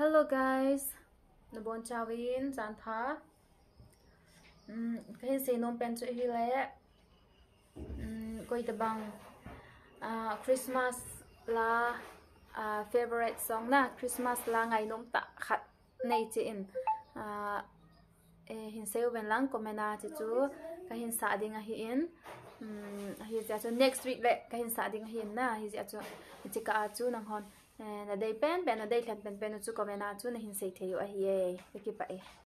ฮัลโหล guys นบอนชาวินจันทาอืมเคยสีนมเป็นชุดฮิเล่ก็อีกบังอ่าคริสต์มาสลาอ่าเฟเวอร์เรตซองนะคริสต์มาสลาไงนมตัะขัดในเจนอินเฮ้ินเซลเป็นหลังก็ไม่น่าจะจู้ก็หินสาดิงหินเฮ้จจ next week เลยก็หินสาดิงหินนะเหิจะจู้จะกะจู้นังฮอน na dei pen pen na dei thlan pen pen chu comment a chu na hin sei thei a hi e ki pa e